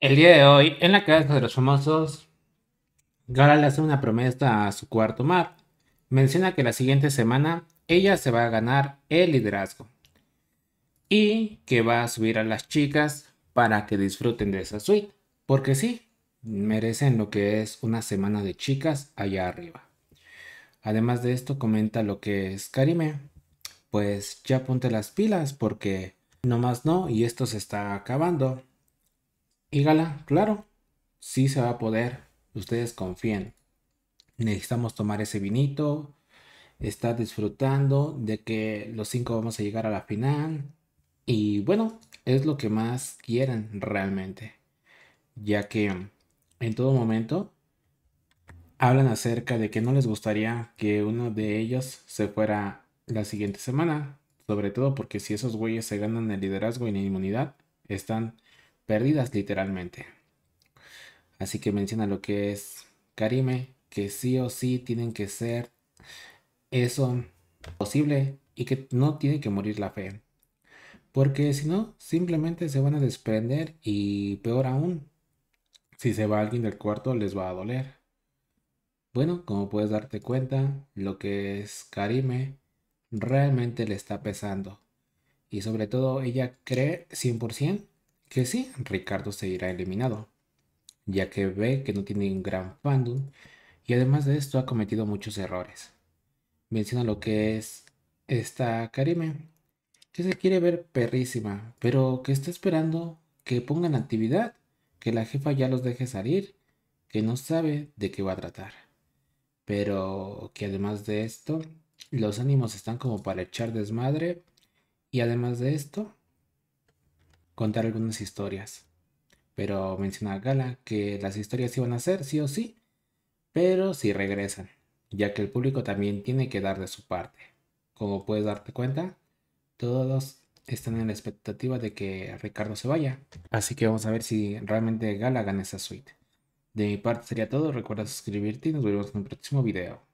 El día de hoy, en la casa de los famosos, Gala le hace una promesa a su cuarto mar. Menciona que la siguiente semana ella se va a ganar el liderazgo y que va a subir a las chicas para que disfruten de esa suite. Porque sí, merecen lo que es una semana de chicas allá arriba. Además de esto, comenta lo que es Karime. Pues ya ponte las pilas porque no más no y esto se está acabando. Y Gala, claro, sí se va a poder. Ustedes confíen. Necesitamos tomar ese vinito, estar disfrutando de que los cinco vamos a llegar a la final. Y bueno, es lo que más quieren realmente. Ya que en todo momento hablan acerca de que no les gustaría que uno de ellos se fuera la siguiente semana. Sobre todo porque si esos güeyes se ganan el liderazgo y la inmunidad, están perdidas literalmente. Así que menciona lo que es Karime, que sí o sí tienen que ser eso posible y que no tiene que morir la fe. Porque si no, simplemente se van a desprender y peor aún, si se va alguien del cuarto les va a doler. Bueno, como puedes darte cuenta, lo que es Karime realmente le está pesando. Y sobre todo ella cree 100% que sí, Ricardo se irá eliminado, ya que ve que no tiene un gran fandom y además de esto ha cometido muchos errores. Menciona lo que es esta Karime, que se quiere ver perrísima, pero que está esperando que pongan actividad, que la jefa ya los deje salir, que no sabe de qué va a tratar. Pero que además de esto, los ánimos están como para echar desmadre y además de esto, contar algunas historias. Pero menciona Gala que las historias iban a ser sí o sí, pero si regresan, ya que el público también tiene que dar de su parte. Como puedes darte cuenta, todos están en la expectativa de que Ricardo se vaya. Así que vamos a ver si realmente Gala gana esa suite. De mi parte sería todo. Recuerda suscribirte y nos vemos en un próximo video.